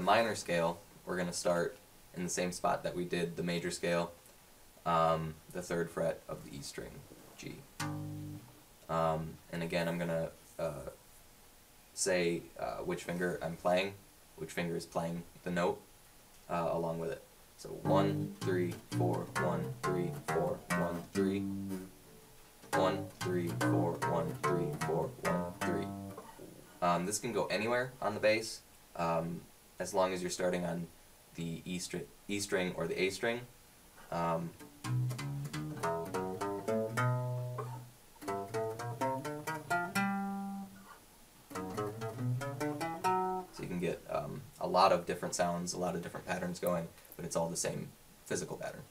minor scale, we're going to start in the same spot that we did the major scale, um, the third fret of the E string, G. Um, and again, I'm going to uh, say uh, which finger I'm playing, which finger is playing the note uh, along with it. So one, three, four, one, three, four, one, three, one, three, four, one, three, four, one, three. Um, this can go anywhere on the bass, um, as long as you're starting on the E, stri e string or the A string. Um, so you can get um, a lot of different sounds, a lot of different patterns going, but it's all the same physical pattern.